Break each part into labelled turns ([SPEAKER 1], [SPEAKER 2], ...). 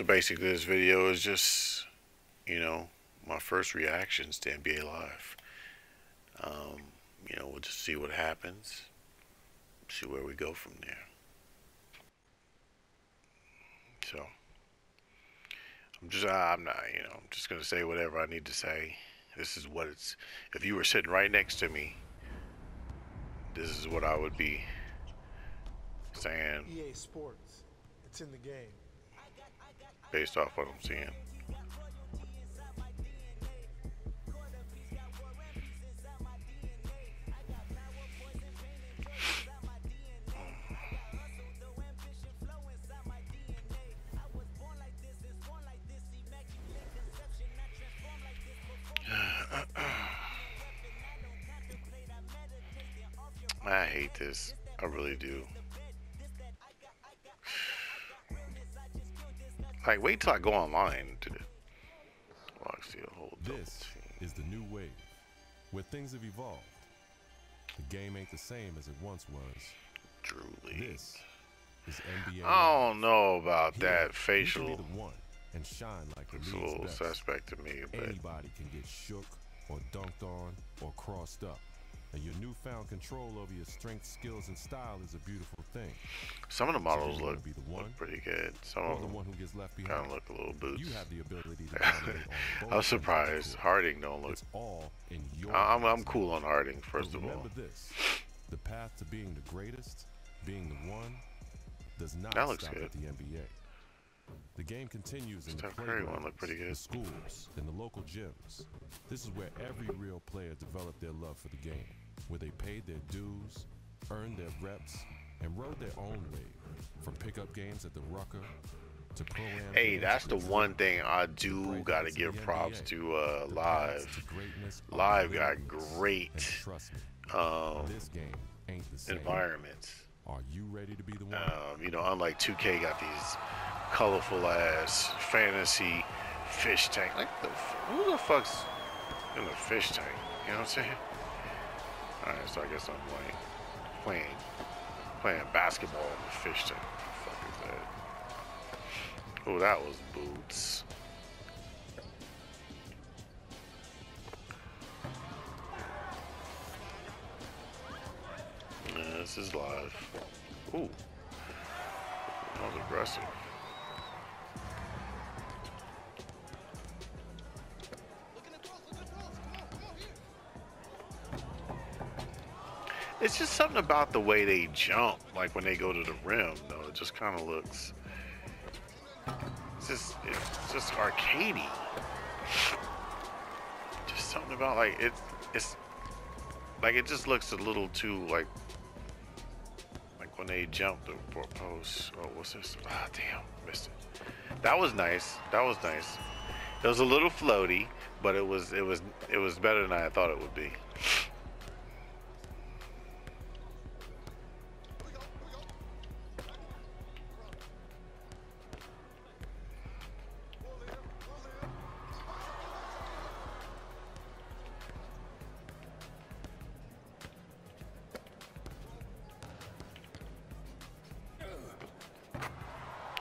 [SPEAKER 1] So basically, this video is just, you know, my first reactions to NBA Live. Um, you know, we'll just see what happens, see where we go from there. So, I'm just, I'm not, you know, I'm just gonna say whatever I need to say. This is what it's. If you were sitting right next to me, this is what I would be saying.
[SPEAKER 2] EA Sports, it's in the game.
[SPEAKER 1] Based off what I'm seeing. I hate this. I really do. Like, wait till I go online to the. Well, I see a whole
[SPEAKER 3] This is the new wave, where things have evolved. The game ain't the same as it once was.
[SPEAKER 1] Truly.
[SPEAKER 3] This is NBA.
[SPEAKER 1] I don't know about
[SPEAKER 3] Here,
[SPEAKER 1] that facial.
[SPEAKER 3] one and shine like
[SPEAKER 1] Looks a little
[SPEAKER 3] best.
[SPEAKER 1] suspect to me, but
[SPEAKER 3] Anybody can get shook or dunked on or crossed up. And your newfound control over your strength, skills, and style is a beautiful thing.
[SPEAKER 1] some of the models
[SPEAKER 3] wanna
[SPEAKER 1] look,
[SPEAKER 3] be the one
[SPEAKER 1] look pretty good. Some of
[SPEAKER 3] the
[SPEAKER 1] them
[SPEAKER 3] one who gets left
[SPEAKER 1] kind
[SPEAKER 3] behind.
[SPEAKER 1] of look a little boots.
[SPEAKER 3] You have the ability to dominate on both
[SPEAKER 1] I was
[SPEAKER 3] the
[SPEAKER 1] surprised. Harden don't look.
[SPEAKER 3] It's all in your
[SPEAKER 1] I'm I'm cool on
[SPEAKER 3] Harden
[SPEAKER 1] first of all.
[SPEAKER 3] this: the path to being the greatest, being the one, does not
[SPEAKER 1] That looks
[SPEAKER 3] stop
[SPEAKER 1] good.
[SPEAKER 3] at the NBA. The game continues in
[SPEAKER 1] Steph
[SPEAKER 3] the playgrounds,
[SPEAKER 1] looked pretty good.
[SPEAKER 3] the schools, and the local gyms. This is where every real player developed their love for the game, where they paid their dues, earned their reps, and rode their own wave. From pickup games at the Rucker to pro.
[SPEAKER 1] Hey, that's the one thing I do gotta give props to uh, Live. Live got great
[SPEAKER 3] Trust me,
[SPEAKER 1] um,
[SPEAKER 3] this game ain't
[SPEAKER 1] environments.
[SPEAKER 3] Are you ready to be the one?
[SPEAKER 1] Um, you know, unlike 2K, got these colorful ass fantasy fish tank. Like the who the fuck's in the fish tank? You know what I'm saying? All right, so I guess I'm playing playing playing basketball in the fish tank. What that? Oh, that was boots. Yeah, this is live. Ooh. That was aggressive. It's just something about the way they jump, like when they go to the rim, though. It just kind of looks. It's just, it's just arcadey. Just something about like it. It's like it just looks a little too like like when they jump the post. Oh, what's this? Ah, damn, missed it. That was nice. That was nice. It was a little floaty, but it was it was it was better than I thought it would be.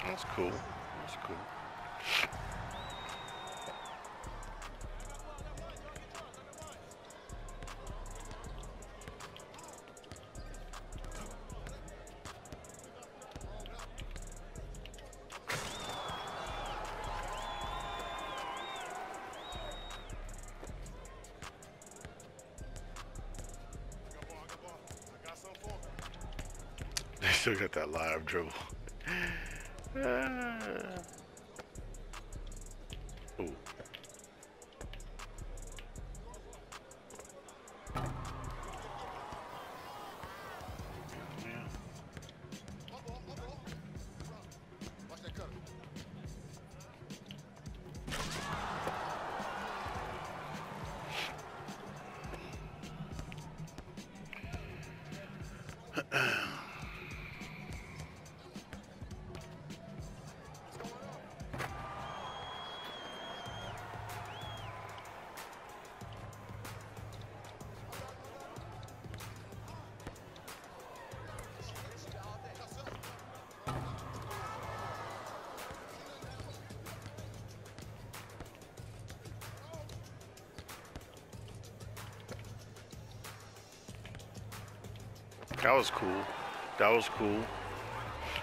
[SPEAKER 1] That's cool. That's cool. Still got that live dribble. Ooh. Yeah. That was cool. That was cool.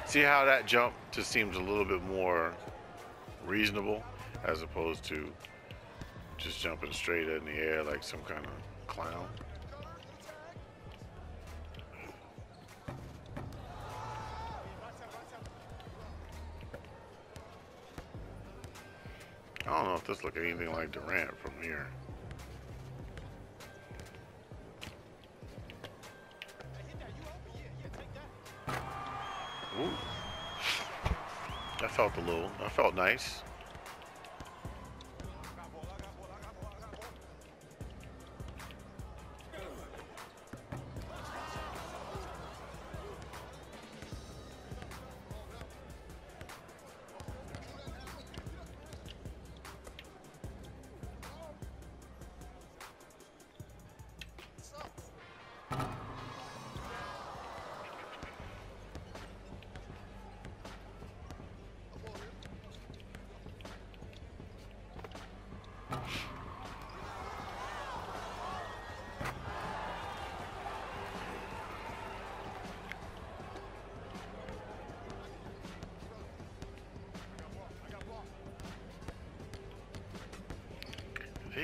[SPEAKER 1] See how that jump just seems a little bit more reasonable as opposed to just jumping straight in the air like some kind of clown. I don't know if this looks anything like Durant from here. That felt a little, that felt nice.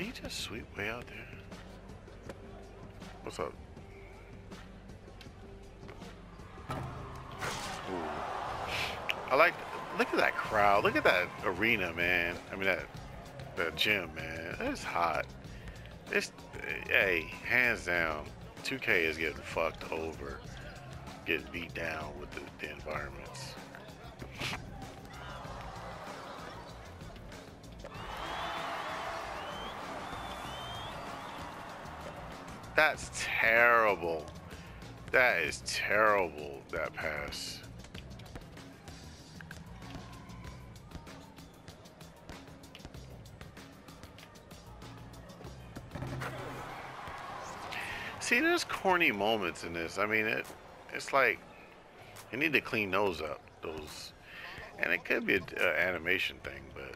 [SPEAKER 1] He just sweep way out there? What's up? Ooh. I like, look at that crowd. Look at that arena, man. I mean, that, that gym, man. It's hot. It's, hey, hands down, 2K is getting fucked over. Getting beat down with the, the environments. That's terrible. That is terrible, that pass. See, there's corny moments in this. I mean, it, it's like you need to clean those up. Those, and it could be an animation thing, but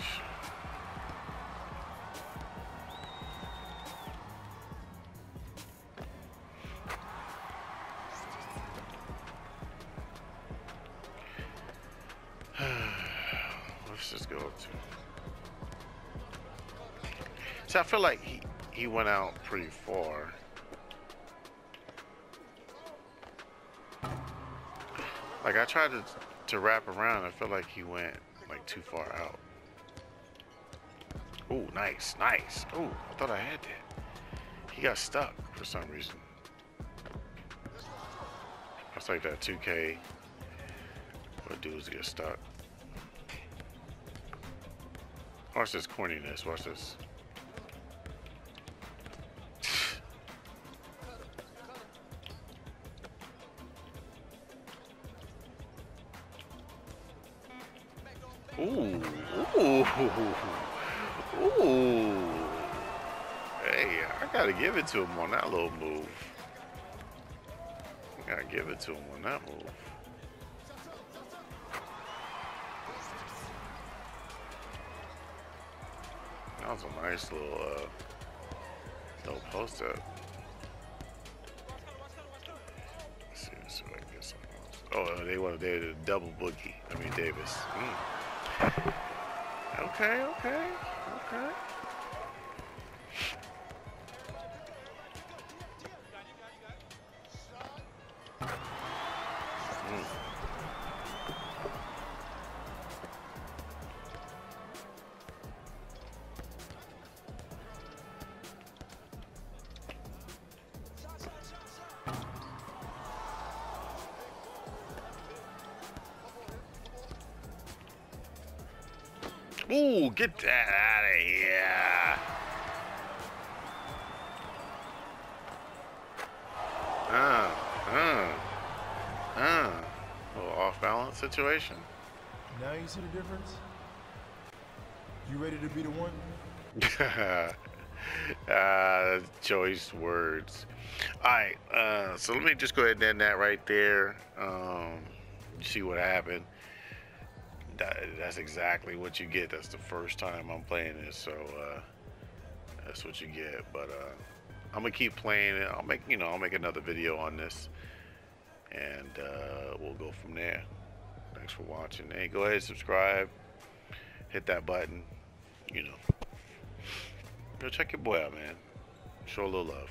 [SPEAKER 1] Sh- Let's just go up to. See, I feel like he he went out pretty far. Like I tried to to wrap around, I feel like he went like too far out. Ooh, nice, nice. Ooh, I thought I had that. He got stuck for some reason. That's like that 2K. What dudes get stuck. Watch this corniness. Watch this. Ooh, ooh, ooh. Hey, I gotta give it to him on that little move. I gotta give it to him on that move. That was a nice little, uh, little post up. Oh, they wanted they did a double boogie. I mean Davis. Mm. Okay, okay, okay. Ooh, get that out of here. Uh, uh, uh. little off balance situation.
[SPEAKER 2] Now you see the difference? You ready to be the one?
[SPEAKER 1] uh, choice words. All right, uh, so let me just go ahead and end that right there. Um, see what happened. That, that's exactly what you get. That's the first time I'm playing this, so uh, that's what you get. But uh, I'm gonna keep playing it. I'll make you know I'll make another video on this, and uh, we'll go from there. Thanks for watching. Hey, go ahead subscribe, hit that button. You know, go check your boy out, man. Show a little love.